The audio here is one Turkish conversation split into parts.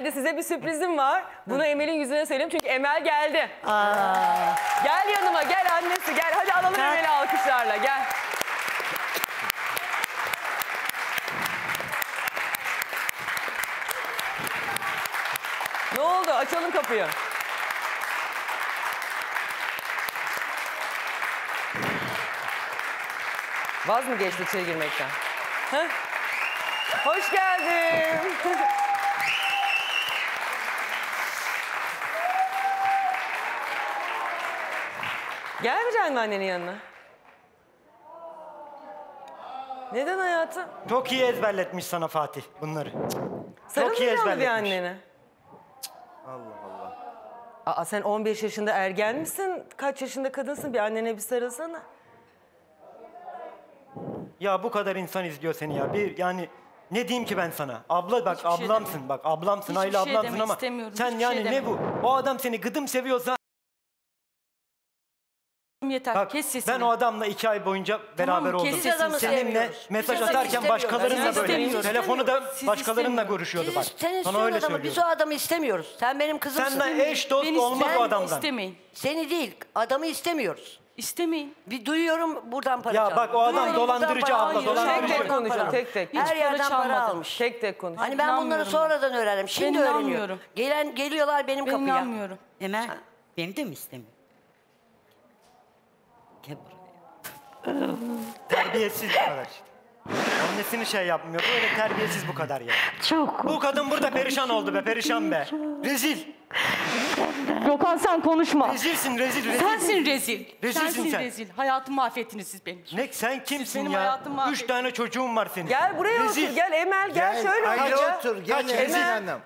Hadi size bir sürprizim var. Bunu Emel'in yüzüne söyleyeyim çünkü Emel geldi. Gel yanıma gel annesi gel. Hadi alalım Emel'i alkışlarla gel. Ne oldu? Açalım kapıyı. Vaz mı geçti içeri girmekten? Heh. Hoş geldin. Gelmeyecek mi annenin yanına? Neden hayatım? Çok iyi ezberletmiş sana Fatih bunları. Sarılmayacak mı bir ezberletmiş. annene? Allah Allah. Aa sen 15 yaşında ergen misin? Kaç yaşında kadınsın? Bir annene bir sarılsana. Ya bu kadar insan izliyor seni ya. Bir yani ne diyeyim ki ben sana? Abla bak Hiçbir şey ablamsın bak ablamsın Hiçbir Ayla şey ablamsın demek ama istemiyorum, sen hiçbir yani şey ne bu? O adam seni gıdım seviyorsa Yeter bak kes sesini. ben o adamla iki ay boyunca beraber kes oldum. sesini. Seninle sevmiyoruz. mesaj Biz adamı atarken istemiyoruz. başkalarınla Biz böyle. istemiyoruz. Telefonu da Siz başkalarınla istemiyoruz. görüşüyordu bak. Sen Sana istiyorsun öyle adamı, biz o söylüyorum. adamı istemiyoruz. Sen benim kızımsın. Senden eş dost Beni olmaz o adamdan. İstemeyin. Seni değil, adamı istemiyoruz. İstemeyin. Bir duyuyorum buradan para Ya çaldı. bak o adam Duyuyorum buradan dolandırıcı para abla, almış. dolandırıcı. Tek tek Buradan konuşalım, para tek tek. almış. Her Hiç para yerden para çalmadım. almış. Tek tek konuş. Hani ben bunları İnanmıyorum. sonradan öğrendim. Şimdi Ben öğreniyorum. inanmıyorum. Gelen geliyorlar benim Ben kapıya. inanmıyorum. Emel, beni de mi istemiyor? Gel buraya. Terbiyesiz bu kadar işte. Annesini şey yapmıyor. Böyle terbiyesiz bu kadar ya. Çok Bu kadın burada perişan oldu be, perişan be. Rezil. Gökhan sen konuşma. Rezilsin, rezil, rezil. Sensin rezil. Rezilsin Sensin sen. rezil. Hayatımı mahvettiniz siz benim. Ne sen kimsin benim ya? Üç tane çocuğun var senin. Gel buraya Rezil. otur. Gel Emel gel, şöyle Hayır otur. otur. Gel Kaç, Esin Emel. Hanım.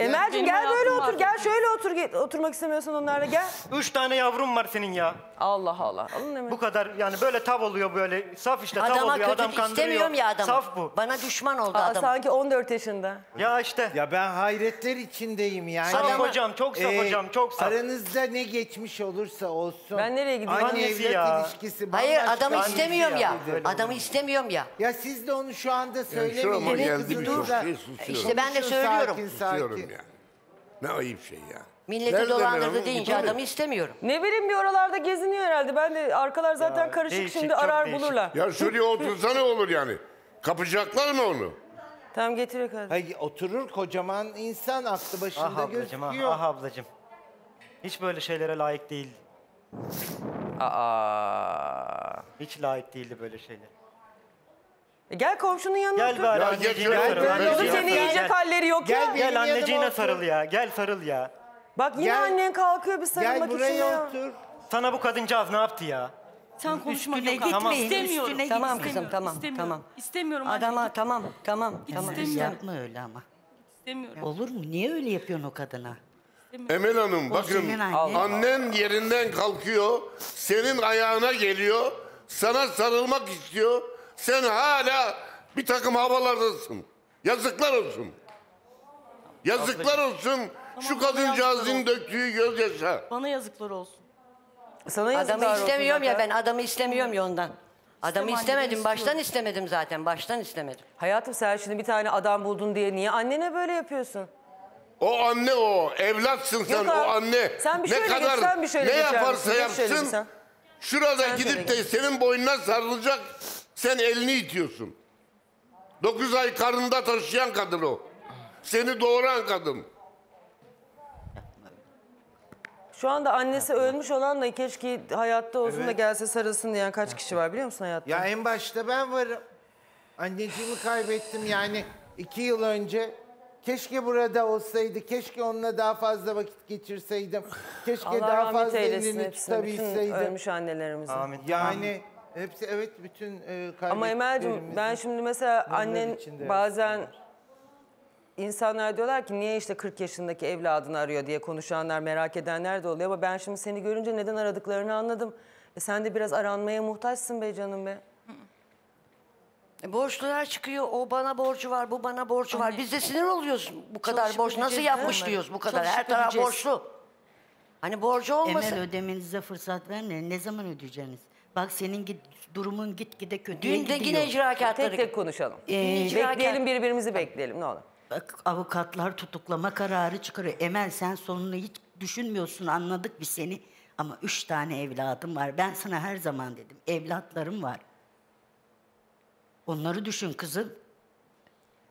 Emel'cim gel böyle otur. Gel şöyle otur. Gel. Oturmak istemiyorsan onlarla gel. Üç tane yavrum var senin ya. Allah Allah. Alın Emel. Bu kadar yani böyle tav oluyor böyle. Saf işte tav Adama oluyor. Adam kötülük kandırıyor. istemiyorum ya adamı. Saf bu. Bana düşman oldu Aa, adam. sanki 14 yaşında. Ya işte. Ya ben hayretler içindeyim yani. Saf Adama- hocam, çok saf Ee, hocam, çok saf. Aranızda ne geçmiş olursa olsun. Ben nereye gidiyorum? Anne Annesi evlat ya. ilişkisi Hayır bambaşka adamı bir şey istemiyorum ya. Öyle Adamı istemiyorum ya. Ya siz de onu şu anda söylemeyin. şurama Evet, geldi bir kızınız da- şey susuyorum. İşte ben de Konuşun söylüyorum. Sakin Susuyorum sakin. ya. Ne ayıp şey ya. Milleti Nereden dolandırdı deyince Tabii. adamı istemiyorum. Ne bileyim bir oralarda geziniyor herhalde. Ben de arkalar zaten Ya, karışık değişik, şimdi çok arar değişik. bulurlar. Ya şuraya otursa ne olur yani? Kapacaklar mı onu? Tamam getiriyor kardeşim. Hayır, oturur kocaman insan aklı başında Ah ablacım, ah, gözüküyor. ah ablacım. Hiç böyle şeylere layık değil. Aa. Hiç layık değildi böyle şeyler. E gel komşunun yanına Gel otur. bari Ya anneciğine gel şöyle sarıl. otur. anneciğine Gel, seni sarıl, yiyecek gel. halleri yok ya. Gel Gel Benim anneciğine sarıl ya. Gel sarıl ya. Bak yine Gel. annen kalkıyor bir sarılmak Gel için buraya ya. otur. Sana bu kadıncağız ne yaptı ya? Sen konuşma Üstüne Gökhan. gitmeyin, İstemiyorum. üstüne Tamam gitmeyin. kızım tamam İstemiyorum. tamam. İstemiyorum. Adama tamam tamam tamam. İstemiyorum. Yapma öyle ama. İstemiyorum. Olur mu? Niye öyle yapıyorsun o kadına? Emel Hanım bakın senin annen. annen yerinden kalkıyor, senin ayağına geliyor, sana sarılmak istiyor. Sen hala bir takım havalardasın. Yazıklar olsun. Yazıklar olsun şu kadıncağızın döktüğü gözyaşı. Bana yazıklar olsun. Sana yazıklar Adamı olsun istemiyorum ya zaten. ben adamı istemiyorum ya ondan. Adamı İstem istemedim baştan istemedim zaten baştan istemedim. Hayatım sen şimdi bir tane adam buldun diye niye annene böyle yapıyorsun? O anne o, evlatsın sen Yok o abi, anne. sen bir ne şöyle kadar geç, sen bir şöyle ne yaparsa şöyle yapsın. sen. Şurada Sen gidip de senin boynuna sarılacak. Sen elini itiyorsun. Dokuz ay karnında taşıyan kadın o. Seni doğuran kadın. Şu anda annesi ölmüş olan da keşke hayatta olsun da gelse sarılsın diyen kaç kişi var biliyor musun hayatta? Ya en başta ben varım. Anneciğimi kaybettim yani iki yıl önce. Keşke burada olsaydı, keşke onunla daha fazla vakit geçirseydim. Keşke Allah daha rahmet fazla eylesin elini hepsine, bütün tutabilseydim. ölmüş annelerimizi. Amin. Yani hepsi evet bütün e, Ama Emel'cim ben şimdi mesela annen bazen insanlar diyorlar ki niye işte 40 yaşındaki evladını arıyor diye konuşanlar merak edenler de oluyor ama ben şimdi seni görünce neden aradıklarını anladım. E sen de biraz aranmaya muhtaçsın be canım be. E, borçlular çıkıyor. O bana borcu var, bu bana borcu var. Biz de sinir oluyoruz. Bu kadar borç nasıl ödeyeceğiz yapmış diyoruz bu kadar. Her taraf ödeyeceğiz. borçlu. Hani borcu olmasın. Emel ödemenize fırsat vermeyin. Ne zaman ödeyeceksiniz? Bak senin git, durumun gitgide kötüye Dün de gidiyor. yine icra kağıtları. Tek tek konuşalım. Ee, icra bekleyelim birbirimizi bekleyelim ne olur. Bak avukatlar tutuklama kararı çıkarıyor. Emel sen sonunu hiç düşünmüyorsun anladık biz seni. Ama üç tane evladım var. Ben sana her zaman dedim evlatlarım var. Onları düşün kızım.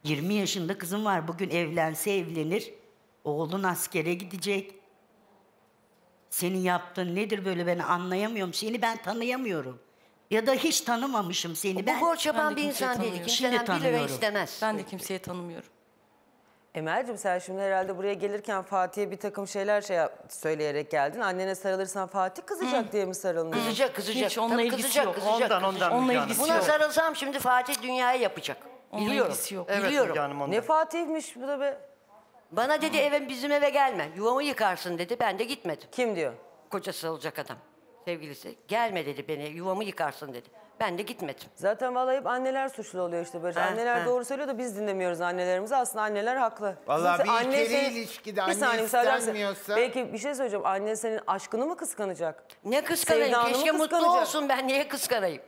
20 yaşında kızım var. Bugün evlense evlenir. Oğlun askere gidecek. Senin yaptığın nedir böyle ben anlayamıyorum. Seni ben tanıyamıyorum. Ya da hiç tanımamışım seni. Ben Bu borç yapan ben bir insan değil. tanımıyorum. Kimseden bir lira istemez. Ben de kimseyi tanımıyorum. Emel'cim sen şimdi herhalde buraya gelirken Fatih'e bir takım şeyler şey yap- söyleyerek geldin. Annene sarılırsan Fatih kızacak diye mi sarıldın? Kızacak kızacak. Hiç onunla Tabii ilgisi kızacak, yok. Kızacak, Ondan kızacak. ondan Onunla ilgisi Buna yok. sarılsam şimdi Fatih dünyayı yapacak. Onunla Biliyorum. ilgisi yok. Evet Biliyorum. Müge Hanım ondan. Ne Fatih'miş bu da be? Bana dedi eve bizim eve gelme. Yuvamı yıkarsın dedi. Ben de gitmedim. Kim diyor? Kocası olacak adam. Sevgilisi. Gelme dedi beni. Yuvamı yıkarsın dedi. Ben de gitmedim. Zaten vallahi hep anneler suçlu oluyor işte böyle. Ha, Anneler ha. doğru söylüyor da biz dinlemiyoruz annelerimizi. Aslında anneler haklı. Vallahi Bizim bir senin- ilişkide Bir anne müsaade edersen. istenmiyorsa- Belki bir şey söyleyeceğim. Annen senin aşkını mı kıskanacak? Ne kıskanayım? Sevda Hanım'ı Keşke mutlu kıskanacak. olsun. Ben niye kıskanayım?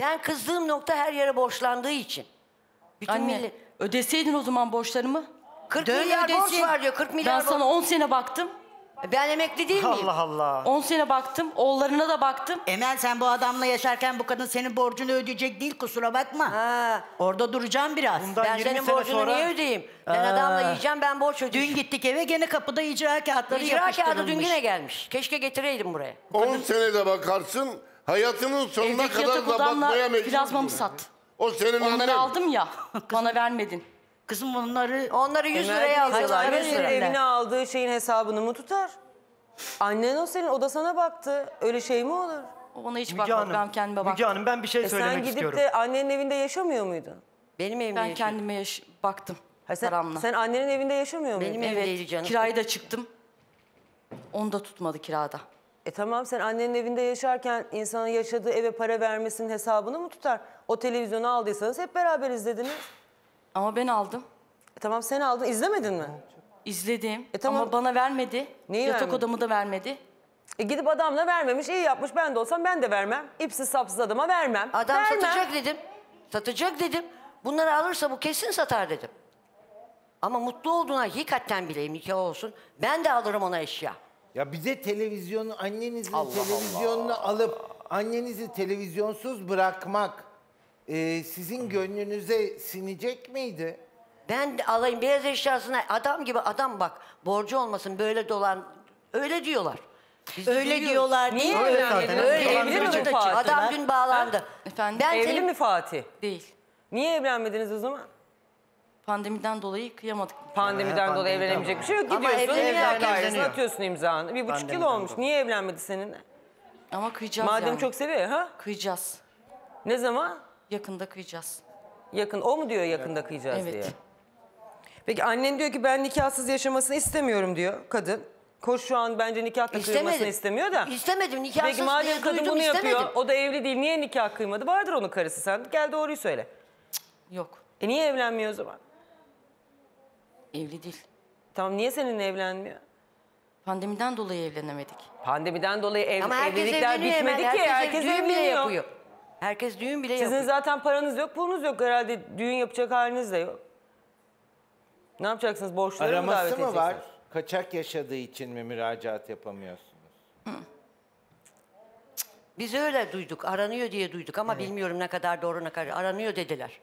Ben kızdığım nokta her yere borçlandığı için. Bütün Anne millet. ödeseydin o zaman borçlarımı. 40 Dön milyar borç ödesin. var diyor. 40 milyar Ben borç. sana 10 sene baktım. Ben emekli değil miyim? Allah Allah. 10 sene baktım. Oğullarına da baktım. Emel sen bu adamla yaşarken bu kadın senin borcunu ödeyecek değil kusura bakma. Ha. Orada duracağım biraz. Bundan Ben 20 senin sene borcunu sonra- niye ödeyeyim? Ben adamla yiyeceğim ben borç Dün ödeyeceğim. gittik eve gene kapıda icra kağıtları İcra kağıdı dün yapıştırılmış. yine gelmiş. Keşke getireydim buraya. 10 senede bakarsın hayatının sonuna Evdeki kadar yatak da odamla bakmaya plazmamı mecbursun. sat. O senin Onları annen. aldım ya. bana vermedin. Kızım onları Onları 100 Emel liraya Bey, alıyorlar. Anne 100 senin lira. lira. evine aldığı şeyin hesabını mı tutar? Annen o senin, o da sana baktı. Öyle şey mi olur? O bana hiç Müge bakmadı. Hanım, Ben kendime baktım. Müge Hanım ben bir şey E söylemek sen gidip istiyorum. de annenin evinde yaşamıyor muydun? Benim evimde Ben yaşıyor. kendime yaş- baktım. Ha sen, paramla. sen annenin evinde yaşamıyor muydun? Benim evet. evimdeydi canım. Kirayı da çıktım. Onu da tutmadı kirada. E tamam sen annenin evinde yaşarken insanın yaşadığı eve para vermesinin hesabını mı tutar? O televizyonu aldıysanız hep beraber izlediniz. Ama ben aldım. E tamam sen aldın izlemedin mi? izledim. E tamam. Ama bana vermedi. Neyi Yatak vermedi? odamı da vermedi. E gidip adamla vermemiş iyi yapmış ben de olsam ben de vermem. İpsiz sapsız adama vermem. Adam vermem. satacak dedim. Satacak dedim. Bunları alırsa bu kesin satar dedim. Ama mutlu olduğuna hakikaten bileyim nikah olsun. Ben de alırım ona eşya. Ya bize televizyonu, annenizin televizyonunu alıp annenizi televizyonsuz bırakmak e, sizin gönlünüze sinecek miydi? Ben de alayım biraz eşyasına adam gibi adam bak borcu olmasın böyle dolan öyle diyorlar. Biz öyle duyuyoruz. diyorlar değil Niye mi? öyle zaten. Öyle Evli mi bu Fatih? Adam dün bağlandı. Efendim? Ben Evli mi Fatih? Değil. Niye evlenmediniz o zaman? Pandemiden dolayı kıyamadık. Pandemiden He, dolayı pandemiden evlenebilecek bir şey yok. Ama Gidiyorsun, evleniyor, evlen herkes dairesine evleniyor. atıyorsun imzanı. Bir buçuk yıl Pandemiden olmuş. dolayı. Niye evlenmedi seninle? Ama kıyacağız Madem yani. çok seviyor ha? Kıyacağız. Ne zaman? Yakında kıyacağız. Yakın. O mu diyor yakında kıyacağız Evet. diye? Peki annen diyor ki ben nikahsız yaşamasını istemiyorum diyor kadın. Koş şu an bence nikah da kıyılmasını istemiyor da. İstemedim nikahsız Peki madem kadın duydum, bunu yapıyor, istemedim. o da evli değil. Niye nikah kıymadı? Vardır onun karısı sen. Gel doğruyu söyle. Yok. E niye evlenmiyor o zaman? Evli değil. Tamam niye seninle evlenmiyor? Pandemiden dolayı evlenemedik. Pandemiden dolayı ev, Ama evlilikler evleniyor hemen. bitmedi ki. Herkes, Herkes evleniyor. yapıyor. Herkes düğün bile Sizin yapıyor. zaten paranız yok, pulunuz yok herhalde. Düğün yapacak haliniz de yok. Ne yapacaksınız? Borçları mı davet Araması mı var? Kaçak yaşadığı için mi müracaat yapamıyorsunuz? Biz öyle duyduk. Aranıyor diye duyduk ama bilmiyorum ne kadar doğru ne kadar. Aranıyor dediler.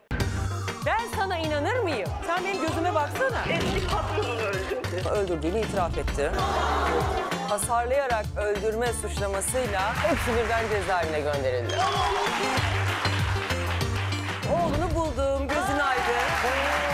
Ben sana inanır mıyım? Sen benim gözüme baksana. Eski patronunu öldürdü. Öldürdüğünü itiraf etti hasarlayarak öldürme suçlamasıyla hepsi birden cezaevine gönderildi. Oğlunu buldum, gözün aydın.